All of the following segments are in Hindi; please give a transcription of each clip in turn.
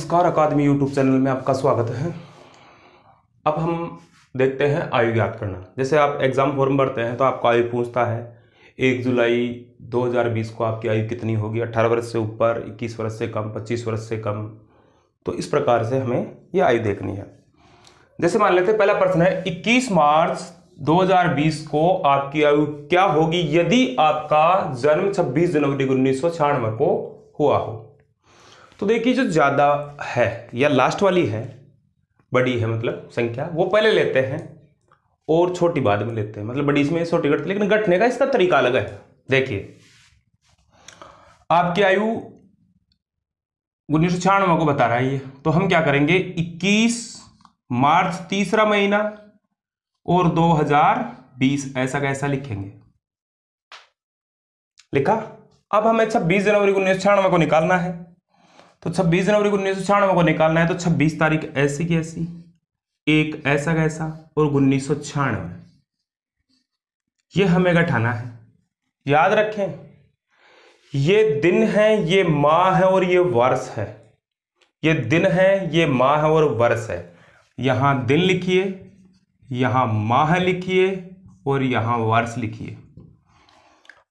नमस्कार अकादमी यूट्यूब चैनल में आपका स्वागत है। अब हम देखते हैं आयु याद करना। जैसे आप एग्ज़ाम फॉर्म भरते हैं तो आपका आयु पूछता है, एक जुलाई 2020 को आपकी आयु कितनी होगी? 18 वर्ष से ऊपर 21 वर्ष से कम 25 वर्ष से कम। तो इस प्रकार से हमें ये आयु देखनी है। जैसे मान लेते पहला प्रश्न है 21 मार्च 2020 को आपकी आयु क्या होगी यदि आपका जन्म 26 जनवरी उन्नीस सौ छियानवे को हुआ हो? तो देखिए जो ज़्यादा है या लास्ट वाली है, बड़ी है मतलब संख्या, वो पहले लेते हैं और छोटी बाद में लेते हैं। मतलब बड़ी इसमें छोटी घटती, लेकिन घटने का इसका तरीका अलग है। देखिए, आपकी आयु उन्नीस सौ छियानवे को बता रहा है ये। तो हम क्या करेंगे? 21 मार्च तीसरा महीना और 2020 ऐसा कैसा लिखेंगे। लिखा? अब हमें छब्बीस जनवरी उन्नीस सौ छियानवे को निकालना है। तो 26 जनवरी को उन्नीस सौ छियानवे को निकालना है तो 26 तारीख ऐसी की ऐसी। एक ऐसा कैसा और उन्नीस सौ छियानवे। ये हमें घटाना है। याद रखें, ये दिन है, ये माह है और ये वर्ष है। ये दिन है, ये माह है और वर्ष है। यहाँ दिन लिखिए, यहाँ माह लिखिए और यहाँ वर्ष लिखिए।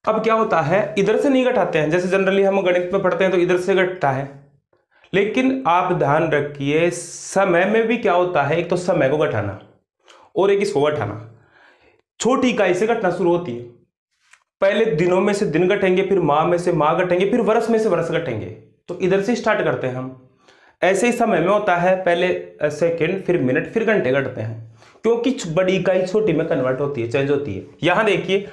अब क्या होता है, इधर से नहीं घटाते हैं। जैसे जनरली हम गणित में पढ़ते हैं तो इधर से घटता है। लेकिन आप ध्यान रखिए, समय में भी क्या होता है, एक तो समय को घटाना और एक इसको घटाना। छोटी इकाई से घटना शुरू होती है। पहले दिनों में से दिन घटेंगे, फिर माह में से माह घटेंगे, फिर वर्ष में से वर्ष घटेंगे। तो इधर से स्टार्ट करते हैं हम। ऐसे ही समय में होता है, पहले सेकंड फिर मिनट फिर घंटे घटते हैं। क्योंकि बड़ी इकाई छोटी में कन्वर्ट होती है चेंज होती है। यहाँ देखिए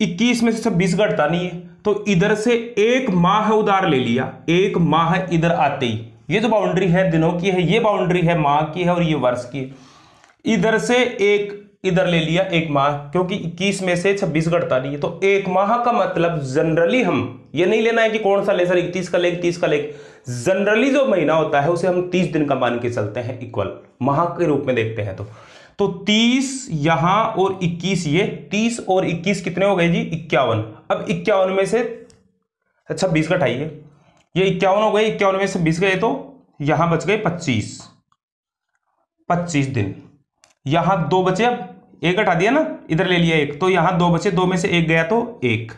21 में से छब्बीस घटता नहीं है। तो इधर से एक माह उधार ले लिया, एक माह इधर आते ही। ये जो बाउंड्री है, दिनों की है, ये बाउंड्री है, माह की है और ये वर्ष की है। इधर से एक इधर ले लिया, एक माह, क्योंकि 21 में से 26 घटता नहीं है। तो एक माह का मतलब जनरली हम, ये नहीं लेना है कि कौन सा ले, सर, इकतीस का लेग तीस का लेग जनरली जो महीना होता है, उसे हम 30 दिन का मान के चलते हैं इक्वल माह के रूप में देखते हैं तो। तो 30 यहाँ और 21 ये 30 और 21 कितने हो गए जी? इक्यावन। अब इक्यावन में से अच्छा बीस घटाइए ये इक्यावन हो गए, इक्यावन में से बीस गए तो यहाँ बच गए 25 25 दिन। यहाँ दो बचे, अब एक घटा दिया ना, इधर ले लिया एक। तो यहाँ दो बचे, दो में से एक गया तो एक।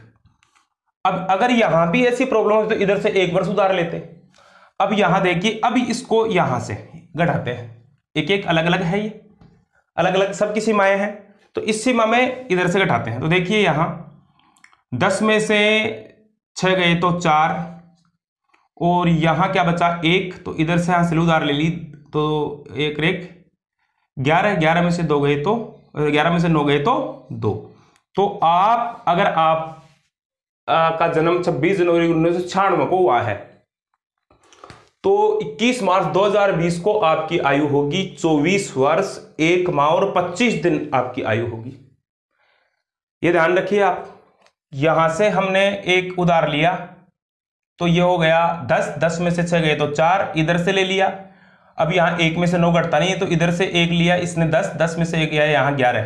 अब अगर यहाँ भी ऐसी प्रॉब्लम हो तो इधर से एक वर्ष उधार लेते। अब यहाँ देखिए, अब इसको यहाँ से घटाते हैं। एक एक अलग अलग है ये। अलग अलग सबकी सीमाएँ हैं तो इस सीमा में इधर से घटाते हैं। तो देखिए यहाँ दस में से छह गए तो चार और यहाँ क्या बचा? एक तो इधर से यहाँ से उधार ले ली तो एक रेख ग्यारह ग्यारह में से दो गए तो ग्यारह में से नौ गए तो दो। तो आप अगर आप आ, का जन्म 26 जनवरी उन्नीस सौ छियानवे को हुआ है तो 21 मार्च 2020 को आपकी आयु होगी 24 वर्ष, एक माह और 25 दिन आपकी आयु होगी। ये ध्यान रखिए आप, यहाँ से हमने एक उधार लिया तो ये हो गया 10 10 में से छह गए तो चार, इधर से ले लिया। अब यहाँ एक में से नौ घटता नहीं है तो इधर से एक लिया, इसने 10 10 में से एक लिया, यहाँ 11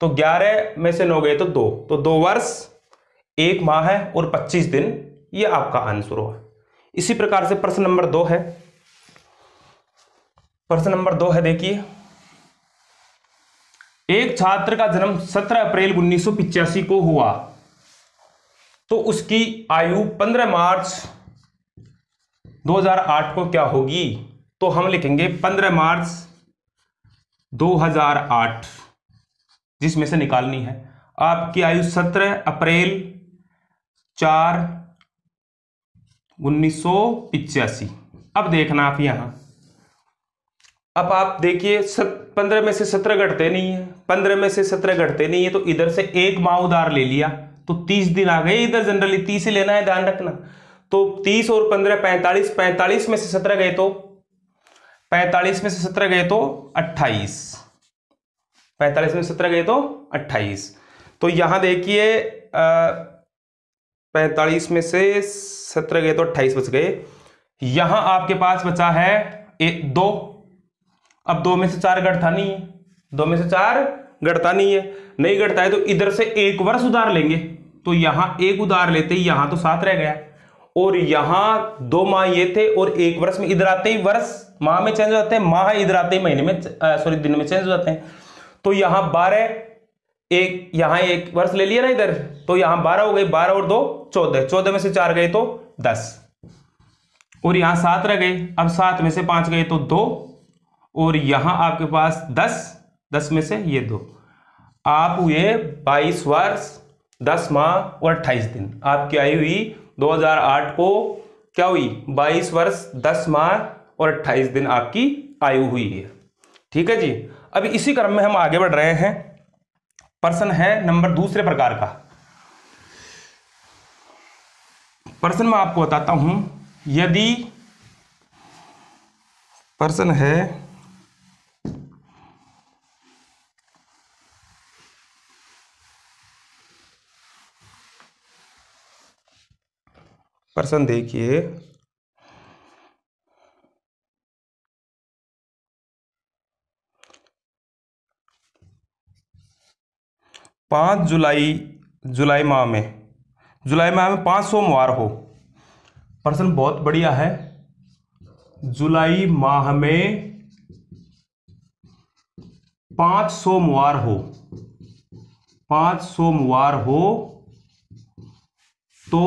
तो 11 में से नौ गए तो दो तो दो वर्ष, एक माह है और 25 दिन, ये आपका आंसर हुआ। इसी प्रकार से प्रश्न नंबर दो है। प्रश्न नंबर दो है, देखिए। एक छात्र का जन्म 17 अप्रैल उन्नीस को हुआ। तो उसकी आयु 15 मार्च 2008 को क्या होगी? तो हम लिखेंगे 15 मार्च 2008 जिसमें से निकालनी है। आपकी आयु 17 अप्रैल चार उन्नीस अब देखना आप यहाँ। अब आप देखिए पंद्रह में से सत्रह घटते नहीं है। पंद्रह में से सत्रह घटते नहीं है तो इधर से एक माह उधार ले लिया। तो तीस दिन आ गए इधर जनरली तीस ही लेना है, ध्यान रखना। तो तीस और पंद्रह, पैंतालीस पैंतालीस में से सत्रह गए तो? पैंतालीस में से सत्रह गए तो अट्ठाईस। पैंतालीस में सत्रह गए तो अट्ठाईस। तो यहाँ देखिए पैंतालीस में से सत्रह गए तो अट्ठाईस बच गए। यहाँ आपके पास बचा है एक दो। अब दो में से चार गढ़ता नहीं है। दो में से चार गढ़ता नहीं है। नहीं गढ़ता है तो इधर से एक वर्ष उधार लेंगे। तो यहाँ एक उधार लेते ही यहाँ तो सात रह गया। और यहाँ दो माह ये थे और एक वर्ष में इधर आते ही वर्ष, माह में चेंज हो जाते हैं, माह इधर आते ही महीने में सॉरी दिन में चेंज हो जाते हैं। तो यहाँ बारह, एक, यहाँ एक वर्ष ले लिया ना इधर। तो यहाँ बारह हो गए, बारह और दो। चौदह चौदह में से चार गए तो दस। और यहाँ सात रह गए। अब सात में से पाँच गए तो दो। और यहाँ आपके पास दस दस में से ये दो। आप हुए बाईस वर्ष, दस माह और अट्ठाईस दिन। आपकी आई हुई 2008 को क्या हुई? 22 वर्ष 10 माह और 28 दिन आपकी आयु हुई है। ठीक है जी? अभी इसी क्रम में हम आगे बढ़ रहे हैं। प्रश्न है नंबर दूसरे प्रकार का। प्रश्न मैं आपको बताता हूँ, यदि प्रश्न है प्रश्न देखिए, पाँच जुलाई जुलाई माह में जुलाई माह में पाँच सोमवार हो। प्रश्न बहुत बढ़िया है। जुलाई माह में पाँच सोमवार हो। पाँच सोमवार हो तो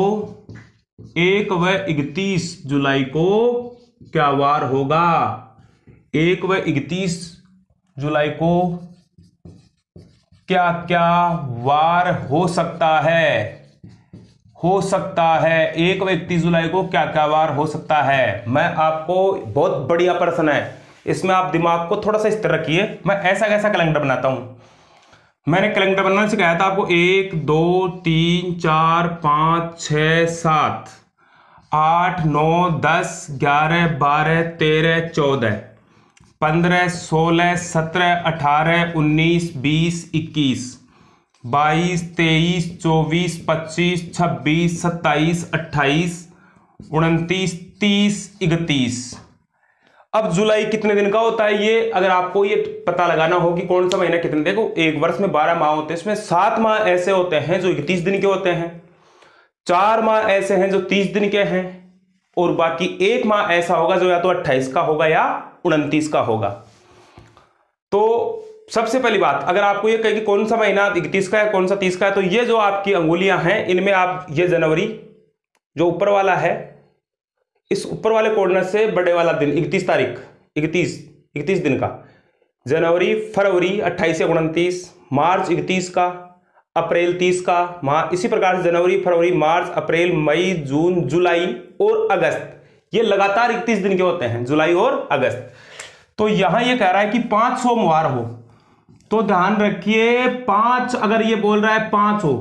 एक व इकतीस जुलाई को क्या वार होगा? एक व इकतीस जुलाई को क्या क्या वार हो सकता है? हो सकता है। एक व इकतीस जुलाई को क्या क्या वार हो सकता है? मैं आपको बहुत बढ़िया प्रश्न है। इसमें आप दिमाग को थोड़ा सा स्थिर रखिए। मैं ऐसा कैसा कैलेंडर बनाता हूँ? मैंने कैलेंडर बनाना सिखाया था आपको एक, दो, तीन, चार, पाँच छ सात, आठ, नौ, दस, ग्यारह, बारह, तेरह, चौदह, पंद्रह, सोलह, सत्रह, अठारह, उन्नीस, बीस, इक्कीस। बाईस, तेईस, चौबीस, पच्चीस, छब्बीस, सत्ताईस, अट्ठाईस, उनतीस, तीस, इकतीस। अब जुलाई कितने दिन का होता है ये? अगर आपको ये पता लगाना हो कि कौन सा महीना कितने देखो, एक वर्ष में बारह माह होते हैं। इसमें सात माह ऐसे होते हैं जो इकतीस दिन के होते हैं। चार माह ऐसे हैं जो तीस दिन के हैं। और बाकी एक माह ऐसा होगा जो या तो अट्ठाईस का होगा या उनतीस का होगा। तो सबसे पहली बात, अगर आपको ये कहे कि कौन सा महीना इकतीस का है, कौन सा तीस का है तो ये जो आपकी अंगुलियाँ हैं, इनमें आप ये जनवरी, जो ऊपर वाला है, इस ऊपर वाले कॉर्नर से बड़े वाला दिन, इकतीस तारीख, इकतीस इकतीस दिन का, जनवरी, फरवरी, अट्ठाईस या उनतीस, मार्च, इकतीस का, अप्रैल, तीस का, माह, इसी प्रकार से जनवरी, फरवरी, मार्च, अप्रैल, मई, जून, जुलाई और अगस्त, ये लगातार इकतीस दिन के होते हैं, जुलाई और अगस्त। तो यहाँ ये कह रहा है कि पाँच सोमवार हो। तो ध्यान रखिए, पाँच, अगर ये बोल रहा है पाँच हो।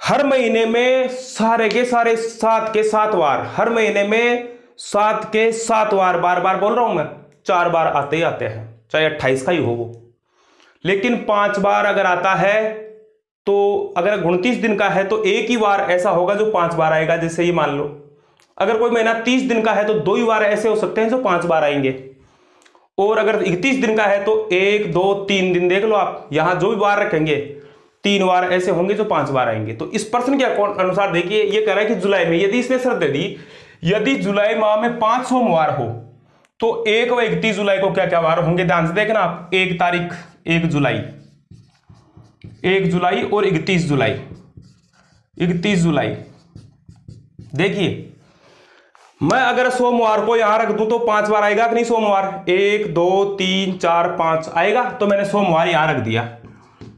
हर महीने में सारे के सारे सात के सात बार हर महीने में सात के सात बार बार बार बोल रहा हूँ मैं, चार बार आते ही आते हैं, चाहे अट्ठाईस का ही हो वो। लेकिन पाँच बार अगर आता है तो अगर उनतीस दिन का है तो एक ही बार ऐसा होगा जो पाँच बार आएगा, जैसे ये मान लो। अगर कोई महीना तीस दिन का है तो दो ही बार ऐसे हो सकते हैं जो पाँच बार आएँगे। और अगर इकतीस दिन का है तो एक, दो, तीन दिन देख लो आप। यहाँ जो भी बार रखेंगे, तीन बार ऐसे होंगे जो पाँच बार आएँगे। तो इस प्रश्न के अनुसार देखिए, ये कह रहा है कि जुलाई में, यदि इसने शर्त दे दी, यदि जुलाई माह में पाँच सोमवार हो तो एक व इकतीस जुलाई को क्या क्या वार होंगे? ध्यान से देखना आप, एक तारीख, एक जुलाई। एक जुलाई और इकतीस जुलाई। इकतीस जुलाई। देखिए मैं अगर सोमवार को यहाँ रख दूँ तो पाँच बार आएगा कि नहीं सोमवार? एक, दो, तीन, चार, पाँच। आएगा? तो मैंने सोमवार यहाँ रख दिया।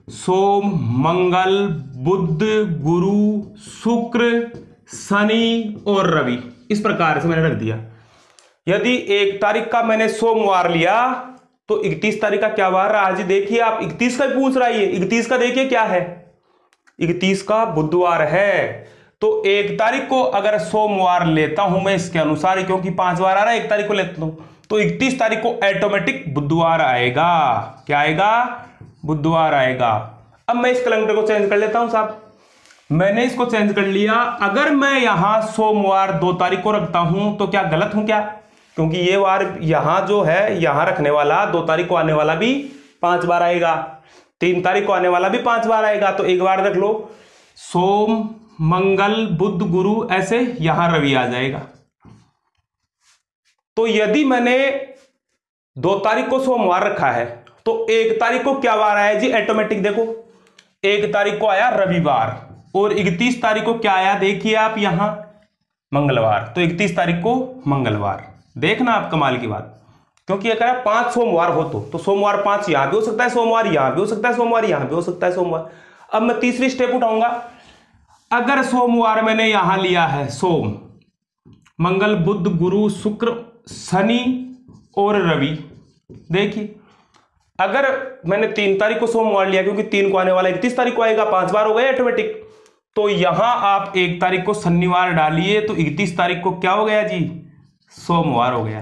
सोम, मंगल बुद्ध गुरु, शुक्र, शनि और रवि। इस प्रकार से मैंने रख दिया। यदि एक तारीख का मैंने सोमवार लिया तो इकतीस तारीख का क्या वार रहा जी, देखिए आप, इकतीस का पूछ रहा है इकतीस का देखिए क्या है? इकतीस का बुधवार है। तो एक तारीख को अगर सोमवार लेता हूँ मैं इसके अनुसार, क्योंकि पाँच बार आ रहा है, एक तारीख को लेता हूँ। तो इकतीस तारीख को ऑटोमेटिक बुधवार आएगा। क्या आएगा? बुधवार आएगा। अब मैं इस कैलेंडर को चेंज कर लेता हूँ, साहब। मैंने इसको चेंज कर लिया। अगर मैं यहाँ सोमवार दो तारीख को रखता हूँ तो क्या गलत हूँ क्या? क्योंकि ये वार यहाँ जो है, यहाँ रखने वाला, दो तारीख को आने वाला भी पाँच बार आएगा। तीन तारीख को आने वाला भी पाँच बार आएगा। तो एक बार रख लो। सोम मंगल, बुद्ध, गुरु, ऐसे यहाँ रवि आ जाएगा। तो यदि मैंने दो तारीख को सोमवार रखा है तो एक तारीख को क्या वार आया जी? ऑटोमेटिक देखो। एक तारीख को आया रविवार, और इकतीस तारीख को क्या आया? देखिए आप यहाँ, मंगलवार। तो इकतीस तारीख को मंगलवार। देखना आप कमाल की बात। क्योंकि अगर पाँच सोमवार हो तो तो सोमवार पाँच यहाँ भी हो सकता है, सोमवार यहाँ भी हो सकता है, सोमवार यहाँ भी हो सकता है, सोमवार। अब मैं तीसरी स्टेप उठाऊँगा। अगर सोमवार मैंने यहाँ लिया है सोम, मंगल बुद्ध गुरु, शुक्र, शनि और रवि। देखिए, अगर मैंने तीन तारीख को सोमवार लिया, क्योंकि तीन को आने वाला इकतीस तारीख को आएगा, पाँच बार हो गए ऑटोमेटिक तो यहाँ आप एक तारीख को शनिवार डालिए तो इकतीस तारीख को क्या हो गया जी? सोमवार हो गया।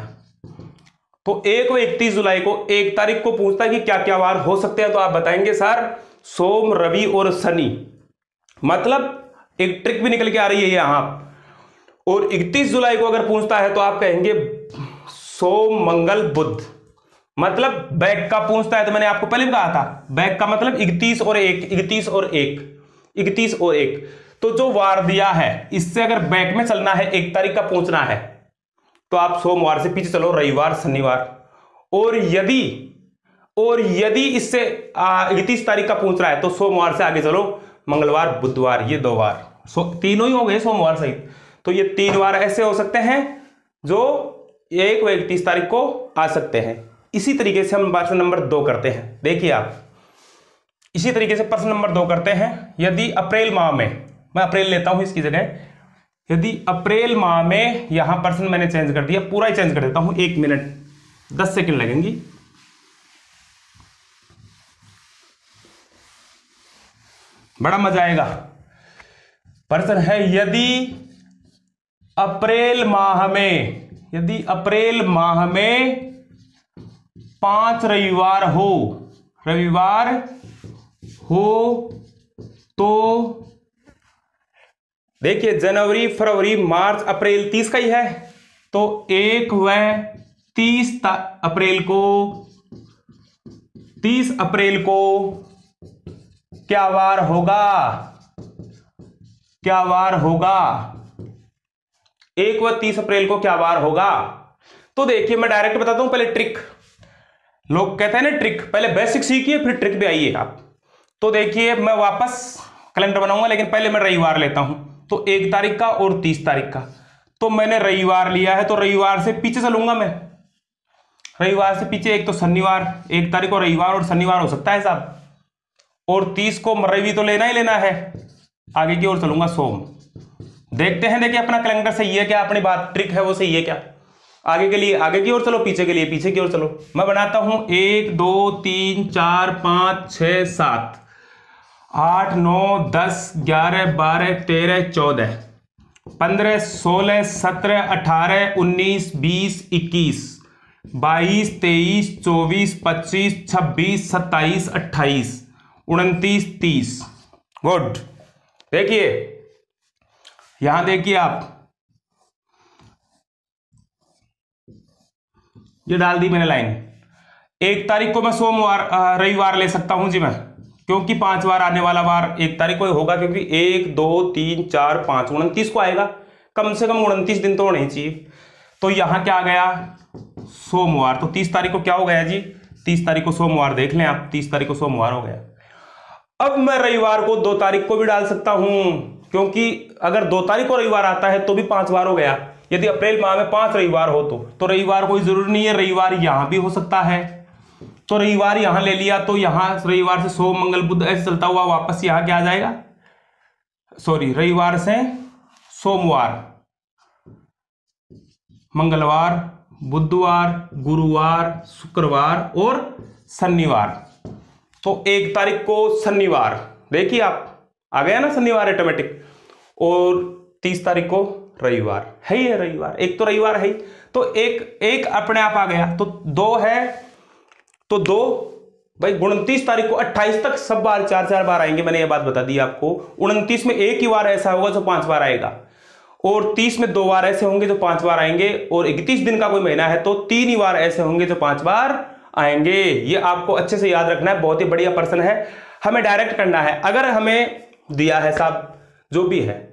तो एक व इकतीस जुलाई को, एक तारीख को पूछता है कि क्या क्या वार हो सकते हैं तो आप बताएँगे, सर, सोम, रवि और शनि। मतलब एक ट्रिक भी निकल के आ रही है यहाँ और 31 जुलाई को अगर पूछता है तो आप कहेंगे सोम मंगल बुद्ध। मतलब बैक का पूछता है तो मैंने आपको पहले भी कहा था बैक का मतलब 31 और एक 31 और एक, इकतीस और एक। तो जो वार दिया है, इससे अगर बैक में चलना है, एक तारीख का पूछना है तो आप सोमवार से पीछे चलो, रविवार, शनिवार। और यदि और यदि इससे इकतीस तारीख का पूछ रहा है तो सोमवार से आगे चलो, मंगलवार, बुधवार, ये दो बार सो, तीनों ही हो गए सोमवार सहित। तो ये तीन बार ऐसे हो सकते हैं जो एक व इकतीस तारीख को आ सकते हैं। इसी तरीके से हम प्रश्न नंबर दो करते हैं। देखिए आप, इसी तरीके से प्रश्न नंबर दो करते हैं। यदि अप्रैल माह में, मैं अप्रैल लेता हूँ इसकी जगह, यदि अप्रैल माह में यहाँ प्रश्न मैंने चेंज कर दिया, पूरा ही चेंज कर देता हूँ, एक मिनट, दस सेकेंड लगेंगी। बड़ा मज़ा आएगा। प्रश्न है, यदि अप्रैल माह में, यदि अप्रैल माह में पाँच रविवार हो रविवार हो तो देखिए, जनवरी, फरवरी, मार्च, अप्रैल तीस का ही है। तो एक व तीस अप्रैल को, तीस अप्रैल को क्या वार होगा? क्या वार होगा? एक व तीस अप्रैल को क्या वार होगा? तो देखिए, मैं डायरेक्ट बताता हूँ, पहले ट्रिक। लोग कहते हैं ना ट्रिक, पहले बेसिक सीखिए, फिर ट्रिक भी आइए आप। तो देखिए, मैं वापस कैलेंडर बनाऊँगा, लेकिन पहले मैं रविवार लेता हूँ। तो एक तारीख का और तीस तारीख का। तो मैंने रविवार लिया है तो रविवार से पीछे चलूँगा मैं। रविवार से पीछे एक तो शनिवार, एक तारीख को रविवार और शनिवार हो सकता है, साहब। और तीस को रवि तो लेना ही लेना है। आगे की ओर चलूँगा, सोम। देखते हैं, देखिए अपना कैलेंडर सही है क्या, अपनी बात ट्रिक है वो सही है क्या। आगे के लिए, आगे की ओर चलो, पीछे के लिए, पीछे की ओर चलो। मैं बनाता हूँ, एक, दो, तीन, चार, पाँच छ सात। आठ, नौ, दस, ग्यारह, बारह, तेरह, चौदह। पंद्रह, सोलह, सत्रह, अठारह, उन्नीस, बीस, इक्कीस। बाईस, तेईस, चौबीस, पच्चीस, छब्बीस, सत्ताईस, अट्ठाईस। उनतीस, तीस। गुड। देखिए, यहाँ देखिए आप। ये डाल दी मैंने लाइन। एक तारीख को मैं सोमवार रविवार ले सकता हूँ जी मैं, क्योंकि पाँच बार आने वाला बार एक तारीख को होगा, क्योंकि एक, दो, तीन, चार, पाँच, उनतीस को आएगा। कम से कम उनतीस दिन तो होने चाहिए। तो यहाँ क्या आ गया? सोमवार। तो तीस तारीख को क्या हो गया जी? तीस तारीख को सोमवार देख लें आप, तीस तारीख को सोमवार हो गया। अब मैं रविवार को दो तारीख को भी डाल सकता हूँ, क्योंकि अगर दो तारीख को रविवार आता है तो भी पाँच बार हो गया। यदि अप्रैल माह में पाँच रविवार हो तो तो रविवार कोई ज़रूरी नहीं है, रविवार यहाँ भी हो सकता है। तो रविवार यहाँ ले लिया तो यहाँ रविवार से सोम, मंगल बुद्ध ऐसे चलता हुआ वापस यहाँ क्या आ जाएगा? सॉरी रविवार से सोमवार, मंगलवार, बुधवार, गुरुवार, शुक्रवार और शनिवार। तो एक तारीख को शनिवार। देखिए आप, आ गया ना शनिवार ऑटोमेटिक और तीस तारीख को रविवार। है ही है रविवार। एक तो रविवार है ही। तो एक एक अपने आप आ गया। तो दो है तो दो। भाई, उनतीस तारीख को अट्ठाईस तक सब बार, चार चार बार आएँगे। मैंने ये बात बता दी आपको। उनतीस में एक ही बार ऐसा होगा जो पाँच बार आएगा। और तीस में दो बार ऐसे होंगे जो पाँच बार आएँगे। और इकतीस दिन का कोई महीना है तो तीन ही बार ऐसे होंगे जो पाँच बार आएँगे। ये आपको अच्छे से याद रखना है, बहुत ही बढ़िया पर्सन है। हमें डायरेक्ट करना है। अगर हमें दिया है साहब, जो भी है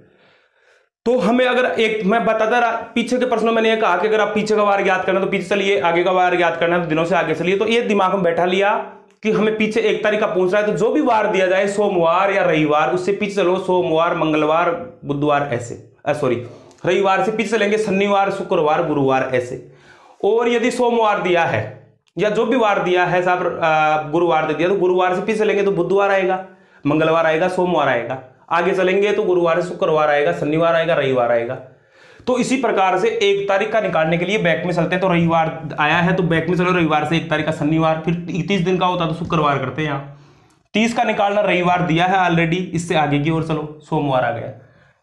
तो हमें अगर एक, मैं बताता रहा, पीछे के प्रश्नों मैंने कहा कि अगर आप पीछे का वार याद करना तो पीछे चलिए, आगे का वार याद करना तो दिनों से आगे चलिए। तो ये दिमाग में बैठा लिया कि हमें पीछे एक तारीख का पूछ रहा है तो जो भी वार दिया जाए, सोमवार या रविवार, उससे पीछे चलो, सोमवार, मंगलवार, बुधवार, ऐसे। सॉरी रविवार से पीछे चलेंगे, शनिवार, शुक्रवार, गुरुवार, ऐसे। और यदि सोमवार दिया है या जो भी वार दिया है, साहब गुरुवार दे दिया तो गुरुवार से फिर चलेंगे तो बुधवार आएगा, मंगलवार आएगा, सोमवार आएगा, आगे चलेंगे तो गुरुवार से शुक्रवार आएगा, शनिवार आएगा, रविवार आएगा। तो इसी प्रकार से एक तारीख का निकालने के लिए बैक में चलते हैं तो रविवार आया है तो बैक में चलो, रविवार से एक तारीख का शनिवार, फिर इकतीस दिन का होता तो शुक्रवार करते हैं यहाँ। तीस का निकालना रविवार दिया है ऑलरेडी इससे आगे की ओर चलो, सोमवार आ गया।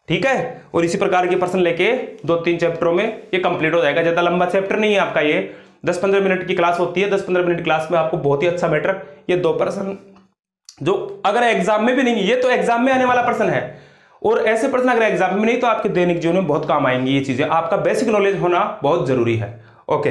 ठीक है? और इसी प्रकार के प्रश्न लेके दो तीन चैप्टरों में ये कंप्लीट हो जाएगा, ज़्यादा लंबा चैप्टर नहीं है आपका ये। दस पंद्रह मिनट की क्लास होती है दस पंद्रह मिनट क्लास में आपको बहुत ही अच्छा मैटर। ये दो पर्सन जो अगर एग्ज़ाम में भी नहीं, ये तो एग्ज़ाम में आने वाला पर्सन है। और ऐसे प्रश्न अगर एग्ज़ाम में नहीं तो आपके दैनिक जीवन में बहुत काम आएँगे ये चीज़ें। आपका बेसिक नॉलेज होना बहुत ज़रूरी है। ओके